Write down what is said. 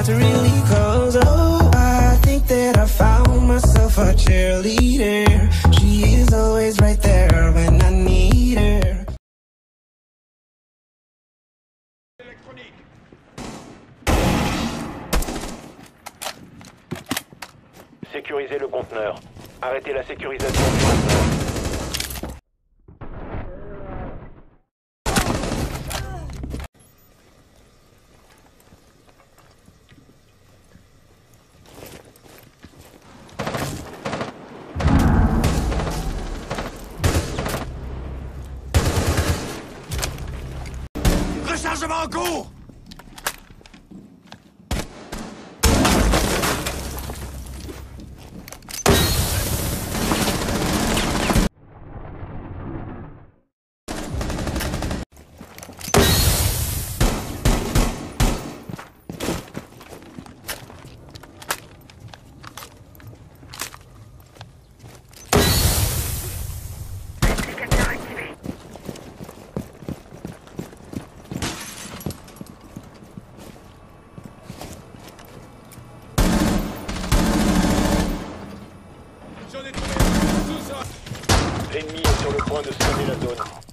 not to really close. I think that I found myself a cheerleader. She is always right there when I need her. Sécurisez le conteneur. Arrêtez la sécurisation. avant-goût L'ennemi est sur le point de scanner la zone.